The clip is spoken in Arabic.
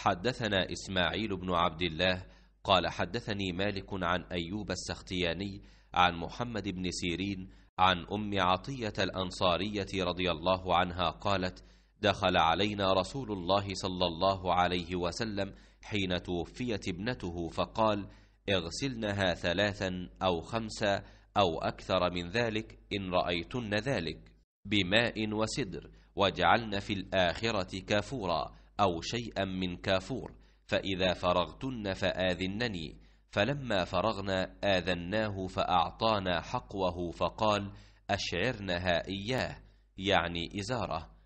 حدثنا إسماعيل بن عبد الله قال حدثني مالك عن أيوب السختياني عن محمد بن سيرين عن أم عطية الأنصارية رضي الله عنها قالت دخل علينا رسول الله صلى الله عليه وسلم حين توفيت ابنته فقال اغسلنها ثلاثا أو خمسا أو أكثر من ذلك إن رأيتن ذلك بماء وسدر واجعلن في الآخرة كافورا أو شيئا من كافور فإذا فرغتن فآذنني. فلما فرغنا آذناه فأعطانا حقوه فقال أشعرنها إياه يعني إزاره.